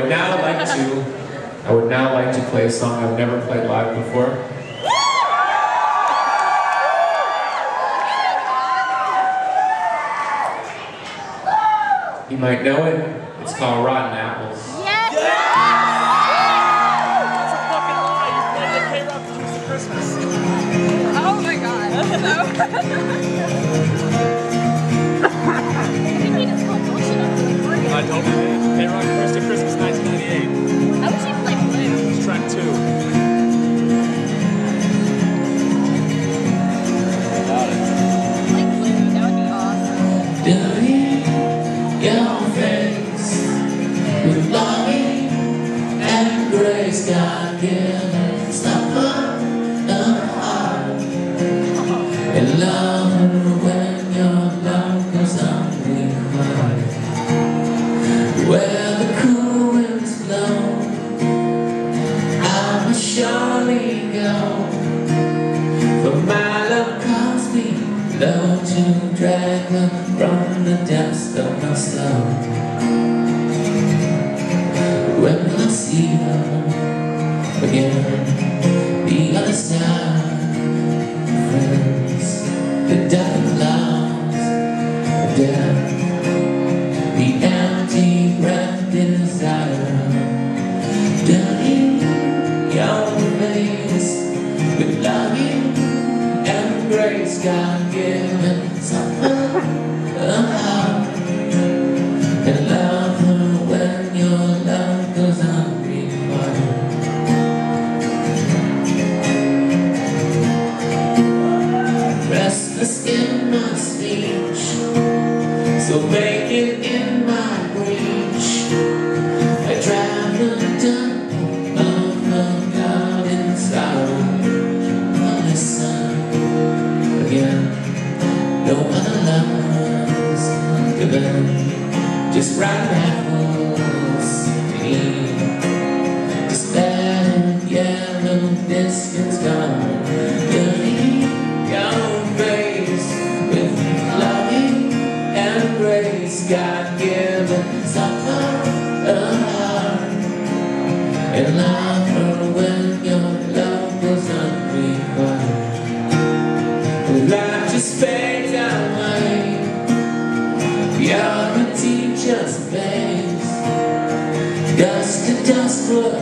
would now like to I would now like to play a song I've never played live before. You might know it. It's called Rotten Apples. Yes! That's a fucking lie. You played the K-Rock Christmas. Oh my god. grace God given suffer the heart. And love when your love goes unrequited where the cool winds blow I must surely go. For my love calls me low to drag her from the depths of my soul. When I see her the empty breath desire. Dirty your face with longing and grace God given. Suffer uh-huh. So vacant in my reach. I travel down of the God inside. Listen again. No other loves given, just right apples Just to dust, look,